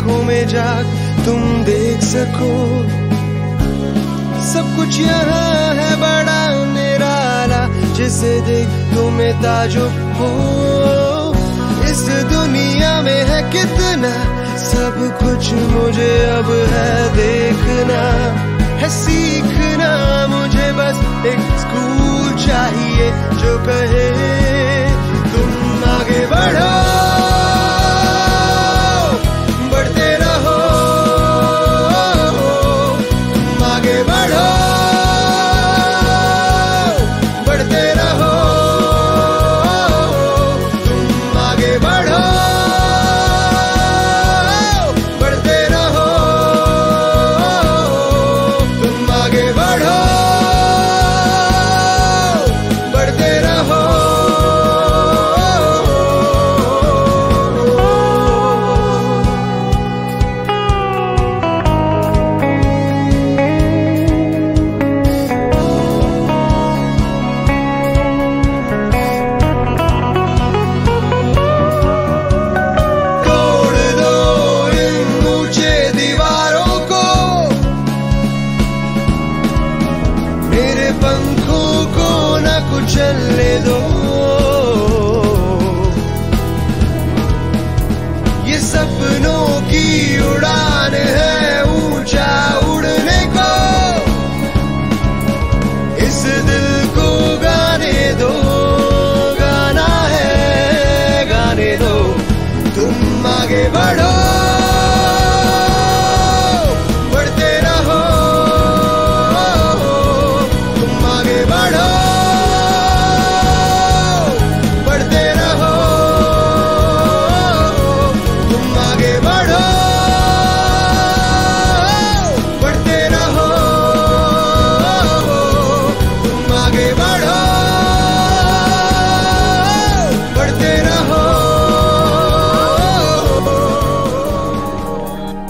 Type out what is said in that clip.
जाग तुम देख सको। सब कुछ यहाँ है बड़ा निराला, जिसे देख तुम्हें ताजुब हो इस दुनिया में है कितना, सब कुछ मुझे अब है देखना। है सीखना मुझे बस एक स्कूल चाहिए, जो कहे चलने दो। ये सपनों की उड़ा